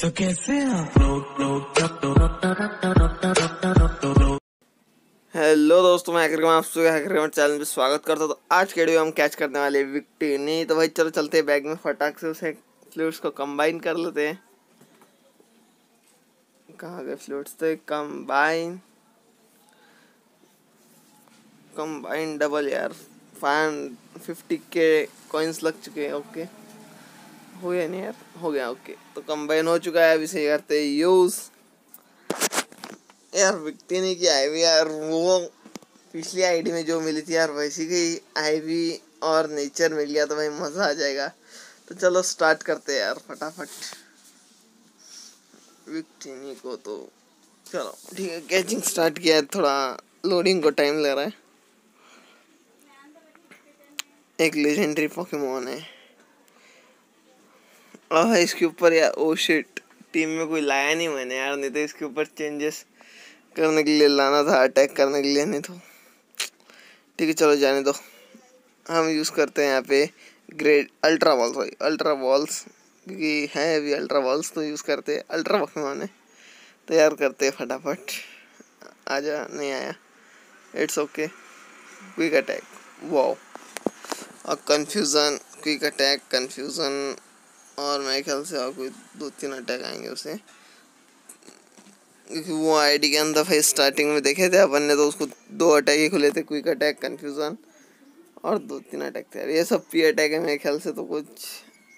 तो कैसे हेलो दोस्तों, मैं हैकर आप सबका हैकर चैनल पे स्वागत करता हूँ। तो आज के वीडियो हम कैच करने वाले विक्टी। नहीं तो भाई चलो चलते हैं बैग में फटाक से उसे फ्लूट्स को कंबाइन कर लेते हैं। कहाँ गए फ्लूट्स तो कंबाइन कंबाइन डबल यार। फाइव फिफ्टी के कॉइन्स लग चुके हैं ओके हो गया नहीं यार। हो गया ओके तो कंबाइन हो चुका है, अभी से करते यूज़ यार, बिकती नहीं की आईवी यार, वो पिछली आईडी में जो मिली थी यार, वैसी की आईवी और नेचर मिल गया तो भाई मज़ा आ जाएगा। तो चलो स्टार्ट करते हैं यार, फटाफट। विक्टिनी को तो। चलो, ठीक है कैचिंग स्टार्ट किया है, थोड़ा लोडिंग को टाइम ले रहा है। एक लेजेंडरी पोकेमोन है। आह, इसके ऊपर यार ओ शिट टीम में कोई लाया नहीं मैंने यार, नहीं तो इसके ऊपर चेंजेस करने के लिए लाना था अटैक करने के लिए, नहीं तो। ठीक है, चलो जाने दो। हम यूज़ करते हैं यहाँ पे ग्रेड अल्ट्रा बॉल्स भाई अल्ट्रा बॉल्स क्योंकि हैं अभी अल्ट्रा बॉल्स तो यूज़ करते हैं। अल्ट्रा पकवान है। तैयार करते हैं फटाफट। जा नहीं आया। It's okay quick attack wow और कन्फ्यूज़न क्विक अटैक कन्फ्यूज़न और मेरे ख्याल से और कोई दो तीन अटैक आएँगे उसे। क्योंकि वो आईडी के अंदर भाई स्टार्टिंग में देखे थे, अपन ने तो उसको दो अटैक ही खुले थे क्विक अटैक कन्फ्यूज़न और दो तीन अटैक थे। ये सब पी अटैक है मेरे ख्याल से तो कुछ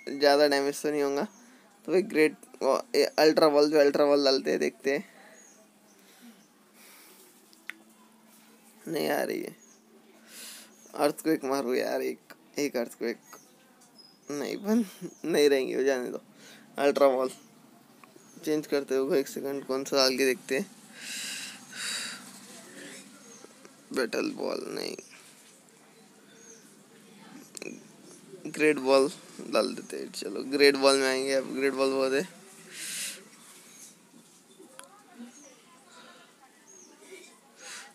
ज़्यादा डैमेज तो नहीं होगा। तो भाई ग्रेट अल्ट्रा बॉल जो अल्ट्रा बॉल डालते हैं, देखते नहीं आ रही है। अर्थ को एक मारू यार, एक एक अर्थ को एक नहीं, बन, नहीं रहेंगे वो जाने दो। अल्ट्रा बॉल चेंज करते हो एक सेकंड, कौन सा के देखते हैं? बेटल बॉल, नहीं। ग्रेट बॉल डाल देते हैं। चलो, ग्रेट बॉल में आएँगे अब। ग्रेट बॉल बहुत है।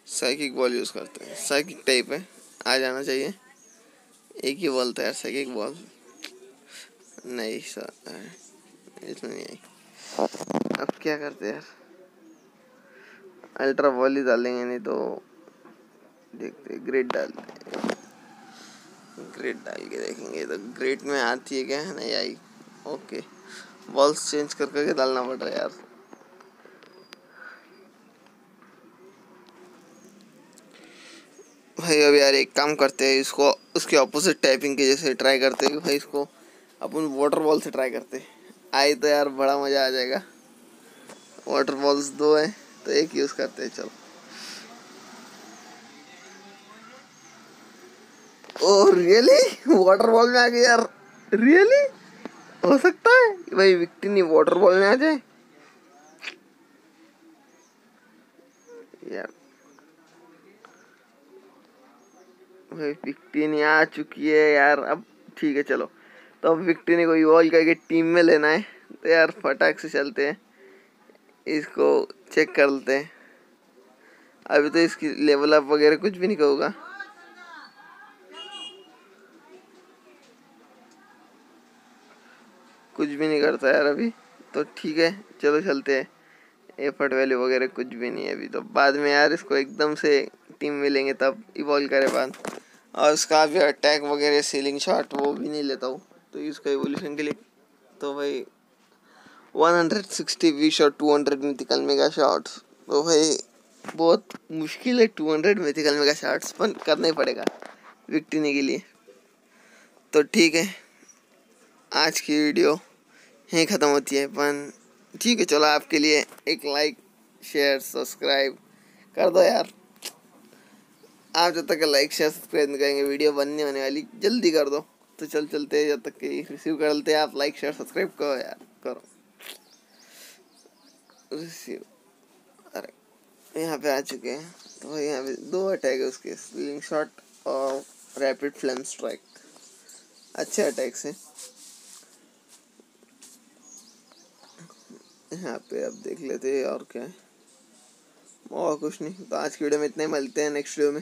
साइकिक बॉल यूज़ करते हैं। साइकिक टाइप है। आ जाना चाहिए। एक ही बॉल था यार साइकिक बॉल। नहीं सर इसमें नहीं अब क्या करते यार? अल्ट्रा वॉली डालेंगे, नहीं तो देखते ग्रेड डालते ग्रेड डाल के देखेंगे तो ग्रेड में आती है क्या, नहीं आई? ओके बॉल्स चेंज कर करके डालना पड़ रहा है यार। भाई, अब यार एक काम करते हैं, इसको, उसके ऑपोजिट टाइपिंग के जैसे ट्राई करते हैं भाई इसको अपन वाटर बॉल से ट्राई करते आए तो यार बड़ा मज़ा आ जाएगा। वाटर बॉल्स दो हैं तो एक यूज़ करते हैं, चलो। ओ रियली वाटर बॉल में आ गया यार। रियली हो सकता है? भाई विक्टी नहीं वाटर बॉल में आ जाए। यार भाई विक्टी नहीं, आ चुकी है यार। अब ठीक है, चलो। तो अब विक्ट्री को इवॉल्व करके टीम में लेना है। तो यार फटाक से चलते हैं। इसको चेक कर लेते हैं। अभी तो इसकी लेवल अप वगैरह कुछ भी नहीं होगा। कुछ भी नहीं करता यार अभी। तो ठीक है, चलो चलते हैं। एफर्ट वैल्यू वगैरह कुछ भी नहीं है अभी तो। बाद में यार इसको एकदम से टीम में लेंगे तब इवॉल्व करे बाद। और उसका भी अटैक वगैरह सीलिंग शॉट वो भी नहीं लेता हूँ। तो इसका एवोल्यूशन के लिए। तो भाई 160 विश और 200 मिथिकल मेगा शॉट्स तो भाई, बहुत मुश्किल है 200 मिथिकल मेगा शॉट्स पर करना ही पड़ेगा विक्टिनी के लिए। तो ठीक है, आज की वीडियो यहीं ख़त्म होती है पन ठीक है, चलो आपके लिए एक लाइक शेयर सब्सक्राइब कर दो यार। आप जब तक लाइक शेयर सब्सक्राइब नहीं करेंगे वीडियो बनने होने वाली, जल्दी कर दो। तो चल चलते जब तक कि रिसीव कर लेते हैं आप लाइक शेयर सब्सक्राइब करो यार, करो। रिसीव अरे, यहाँ पे आ चुके हैं। तो यहाँ पे दो अटैक है उसके। स्लिंग शॉट और रैपिड फ्लेम स्ट्राइक अच्छे अटैक्स हैं। यहाँ पे अब देख लेते हैं और क्या है। और कुछ नहीं। तो आज की वीडियो में इतने मिलते हैं नेक्स्ट वीडियो में।